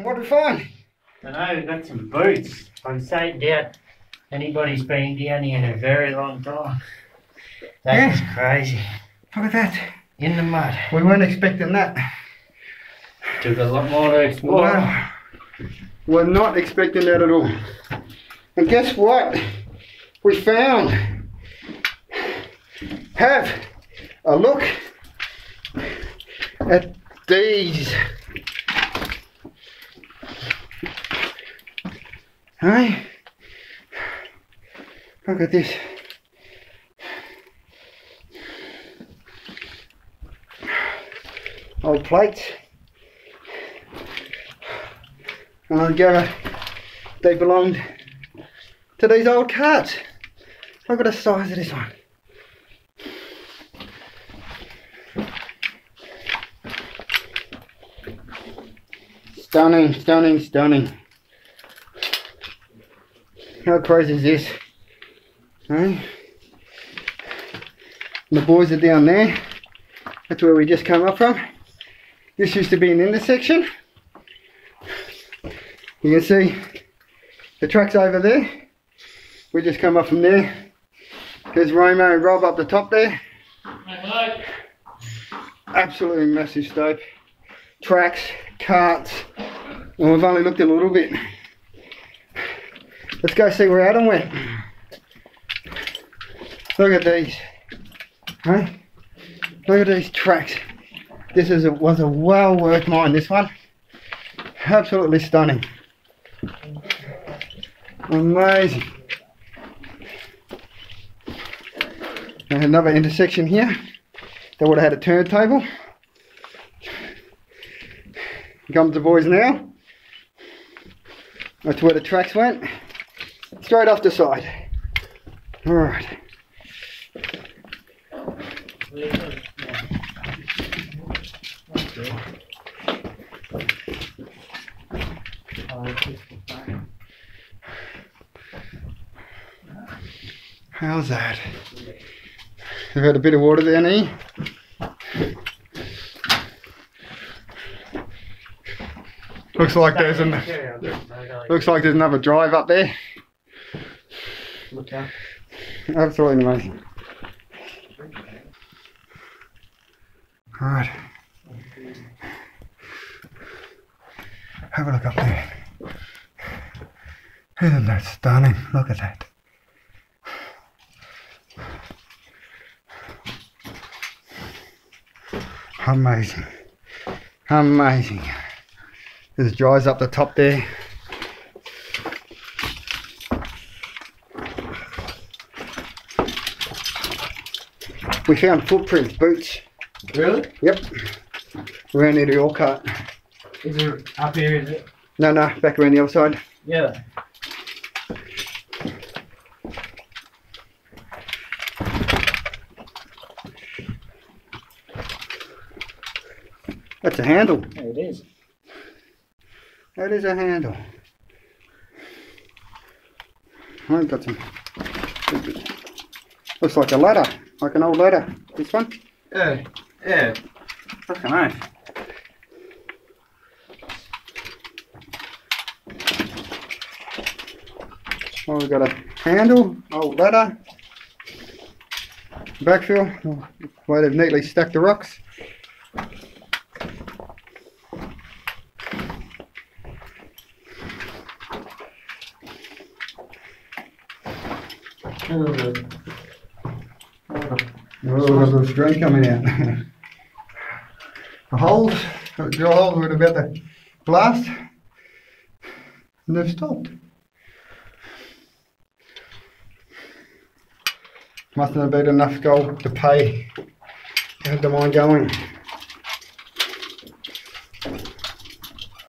What did we find? I know, we've got some boots. I say doubt anybody's been down here in a very long time. That's crazy. Look at that. In the mud. We weren't expecting that. Took a lot more to explore. Wow. We're not expecting that at all. And guess what? We found. Have a look at these. Hey, look at this. Old plates. And I gather they belonged to these old carts. Look at the size of this one. Stunning, stunning, stunning. How crazy is this? Hey? The boys are down there. That's where we just came up from. This used to be an intersection. You can see the tracks over there. We just come up from there. There's Romo and Rob up the top there. Absolutely massive stope. Tracks, carts, and we've only looked at a little bit. Let's go see where Adam went. Look at these. Hey? Look at these tracks. This is a, was a well worth mine, this one. Absolutely stunning. Amazing. Another intersection here. They would have had a turntable. Comes the boys now. That's where the tracks went. Straight off the side. Alright. How's that? We've had a bit of water down here. Looks like there's an looks like there's another drive up there. Look out. Absolutely amazing. Alright. Have a look up there. Isn't that stunning? Look at that. Amazing. Amazing. There's dries up the top there. We found footprints, boots. Really? Yep. Around near the ore cart. Is it up here, is it? No, no, back around the other side. Yeah. That's a handle. There it is. That is a handle. I've got some. Looks like a ladder, like an old ladder. This one. Yeah. Yeah. Fucking nice. Oh, we've got a handle, old ladder, backfill, where they've neatly stacked the rocks. Oh, there's a stream coming out. the holes, the drill holes were about to blast, and they've stopped. Mustn't have been enough gold to pay to have the mine going.